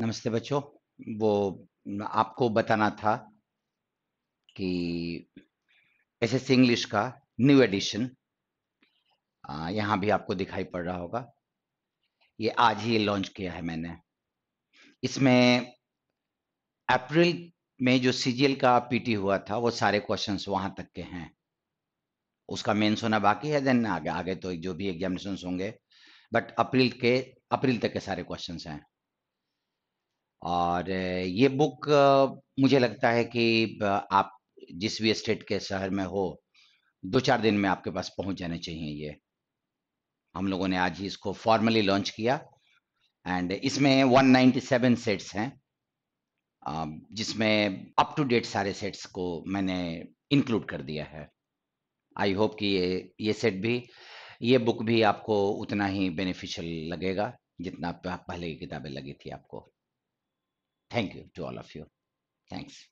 नमस्ते बच्चों। वो आपको बताना था कि एसएस इंग्लिश का न्यू एडिशन यहाँ भी आपको दिखाई पड़ रहा होगा। ये आज ही लॉन्च किया है मैंने। इसमें अप्रैल में जो सीजीएल का पीटी हुआ था, वो सारे क्वेश्चंस वहाँ तक के हैं। उसका मेंस होना बाकी है देन आगे आगे तो जो भी एग्जामिनेशन होंगे बट अप्रैल के अप्रैल तक के सारे क्वेश्चंस हैं। और ये बुक मुझे लगता है कि आप जिस भी स्टेट के शहर में हो, दो चार दिन में आपके पास पहुँच जाने चाहिए ये। हम लोगों ने आज ही इसको फॉर्मली लॉन्च किया एंड इसमें 197 सेट्स हैं। जिसमें अप टू डेट सारे सेट्स को मैंने इंक्लूड कर दिया है। आई होप कि ये ये सेट भी, ये बुक भी आपको उतना ही बेनिफिशियल लगेगा जितना पहले की किताबें लगी थी आपको। Thank you to all of you. Thanks.